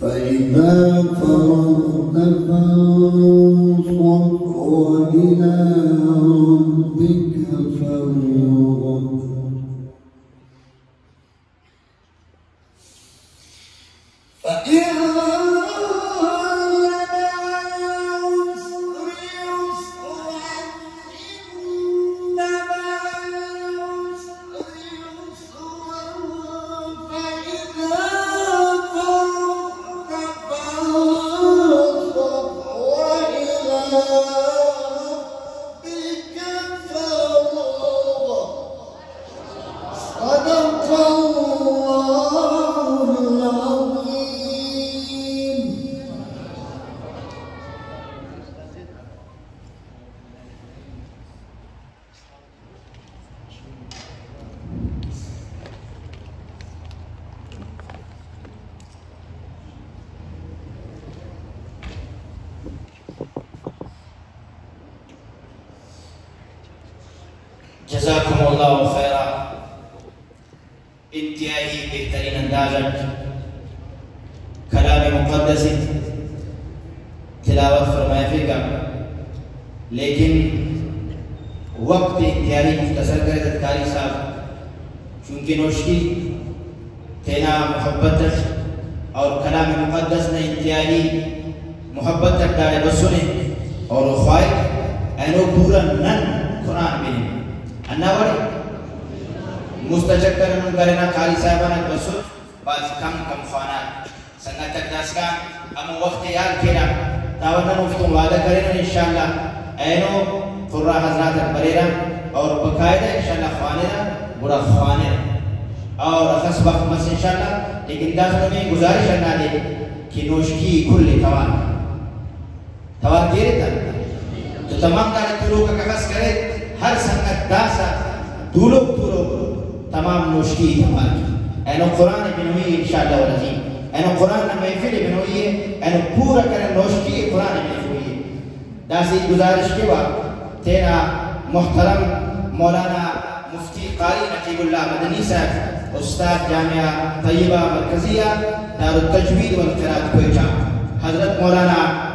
فإذا فرغت فانصب وإلى ربك فارغب فإن جزاکم اللہ خیرہ انتہائی بہترین انداز کلام مقدس تلاوت فرمائے فکر لیکن وقت انتہائی مختصر کرے تذکاری صاحب، چونکہ نوشکی تینا محبت اور کلام مقدس نے انتہائی محبت تک ڈالے بسنے اور خواہد اینو پورا نن قرآن میں۔ انا وڑی مستجکر من کرنا قاری صاحبانا بسو باز کم کم خوانا سنگا تک داس کا اما وقت یاد کینا تاورنا مفتوں وعدہ کرنا انشاءاللہ اینو قرآن حضرات بریرا اور بقاعدہ انشاءاللہ خوانے بڑا خوانے اور اخص وقت مس انشاءاللہ لیکن داخل میں گزارش کرنا دے کہ نوشکی کل توان توان دیرے تا تو تمام کارے تولو کا کخص کرے ہر سنگت داسا دولو دولو تمام نوشکی تمام۔ اینو قرآن بنوئی انشاءاللہ والعظیم۔ اینو قرآن نہ محفل بنوئی ہے، اینو پورا کرے نوشکی قرآن بنوئی ہے۔ داسی گزارش کے بعد، تیرا محترم مولانا مفتی قاری نقیب اللہ مدنی صاحب، استاد جامعہ طیبہ مرکزیہ دار التجوید والقرآن کوئچہ حضرت مولانا